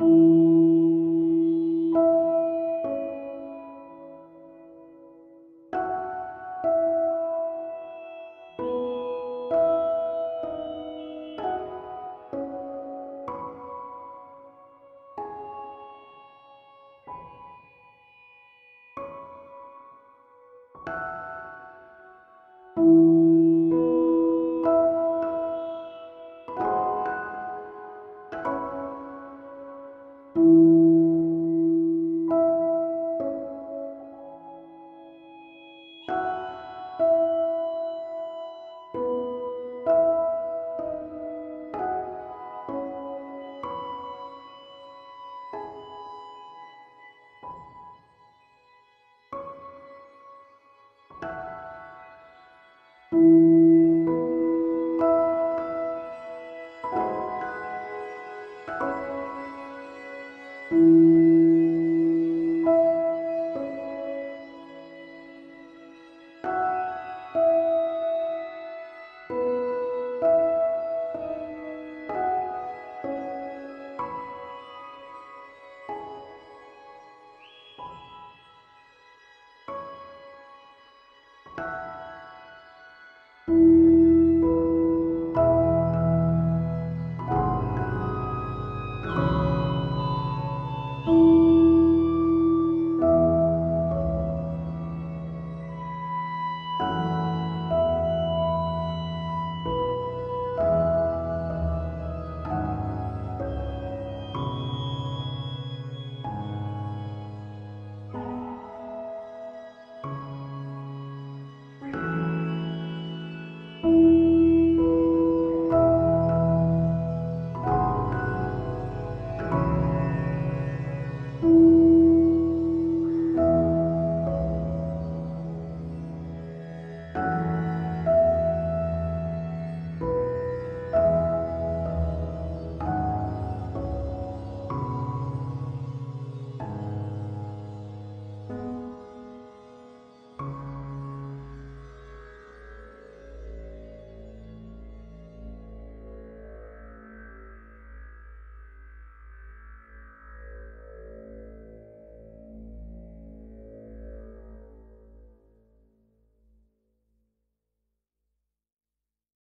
you. you.